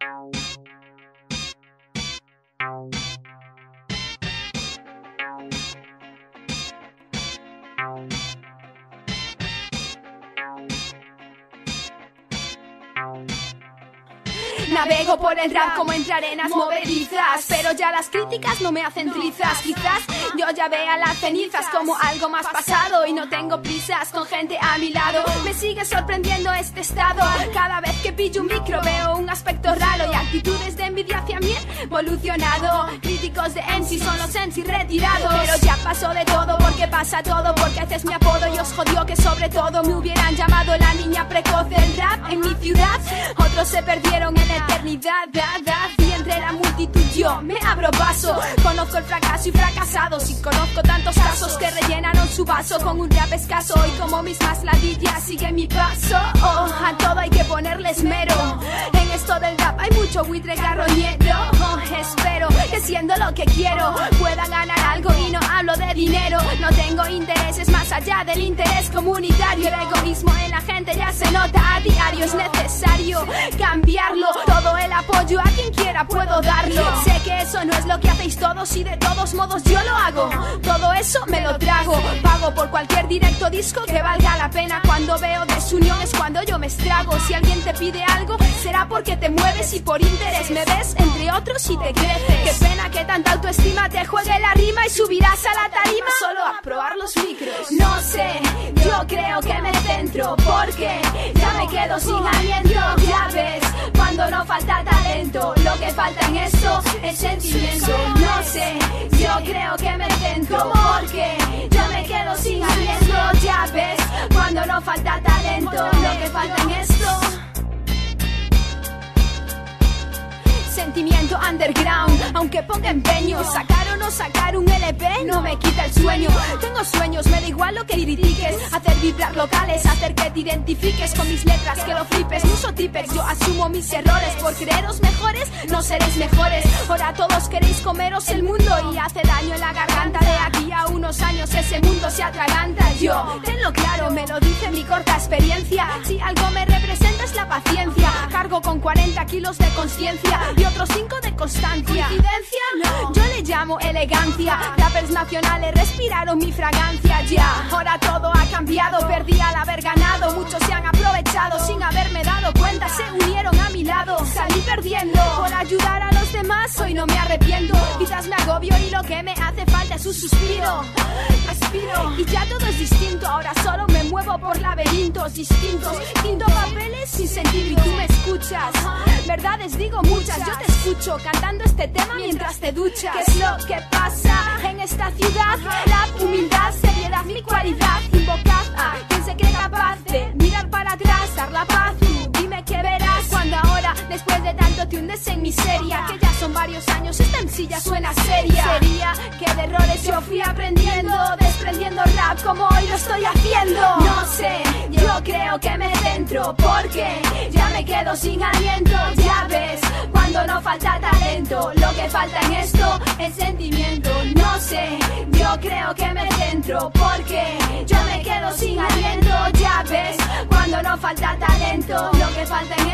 Thank you. Navego por el rap como entre arenas movedizas Pero ya las críticas no me hacen trizas. Quizás yo ya vea las cenizas como algo más pasado Y no tengo prisas con gente a mi lado. Me sigue sorprendiendo este estado. Cada vez que pillo un micro veo un aspecto raro Y actitudes de envidia hacia mí evolucionado. Críticos de MC son los MC retirados. Pero ya pasó de todo porque pasa todo Porque haces mi apodo y os jodió que sobre todo Me hubieran llamado la niña precoz del rap en mi ciudad. Otros se perdieron en eternidad, y entre la multitud yo me abro paso. Conozco el fracaso y fracasados y conozco tantos casos que rellenaron su vaso con un rap escaso y como mismas ladillas sigue mi paso. Oh, a todo hay que ponerle esmero. En esto del rap hay mucho buitre carroñero. Oh, espero que siendo lo que quiero pueda ganar algo y no hablo de dinero. No tengo intereses más allá del interés comunitario. El egoísmo en la gente ya se nota a diario. Es necesario cambiarlo todo el apoyo a quien quiera puedo darlo. Sé que eso no es lo que hacéis todos y de todos modos yo lo hago. Todo eso me lo trago. Pago por cualquier directo disco que valga la pena. Cuando veo desunión es cuando yo Si alguien te pide algo, será porque te mueves y por interés me ves entre otros y te creces. Qué pena que tanta autoestima te juegue la rima y subirás a la tarima solo a probar los micros. No sé, yo creo que me centro porque ya me quedo sin aliento. Ya ves, cuando no falta talento. Lo que falta en esto es sentimiento. No sé, yo creo que me Sentimiento underground, aunque ponga empeño, sacar o no sacar un LP no me quita el sueño. Tengo sueños, me da igual lo que critiques, hacer vibrar locales, hacer que te identifiques con mis letras, que lo flipes. No uso tipex, yo asumo mis errores. Por creeros mejores, no seréis mejores. Ahora todos queréis comeros el mundo y hace daño en la garganta. De aquí a unos años ese mundo se atraganta. Yo, tenlo claro, me lo dice mi corta experiencia. Con 40 kilos de conciencia otros cinco de constancia. ¿Coincidencia? Yo le llamo elegancia. Rappers nacionales respiraron mi fragancia ya. Ahora todo ha cambiado, perdí al haber ganado. Muchos se han aprovechado sin haberme dado cuenta. Se unieron a mi lado, salí perdiendo. Por ayudar a los demás, hoy no me arrepiento. Quizás me agobio y lo que me hace falta es un suspiro. Respiro y ya todo es distinto. Ahora solo me muevo por laberintos distintos. Quinto papeles sin sentido y tú me escuchas. Verdades digo muchas, yo te escucho cantando este tema mientras te duchas. ¿Qué es lo que pasa en esta ciudad? La humildad, seriedad, mi cualidad. Invocad a quien se cree capaz de mirar para atrás, dar la paz. dime qué verás cuando ahora, después de tanto, te hundes en miseria varios años esta MC ya suena seria. Sería que de errores yo fui aprendiendo Desprendiendo rap como hoy lo estoy haciendo. No sé, yo creo que me centro Porque ya me quedo sin aliento. Ya ves, cuando no falta talento Lo que falta en esto es sentimiento. No sé, yo creo que me centro Porque ya me quedo sin aliento. Ya ves, cuando no falta talento Lo que falta en esto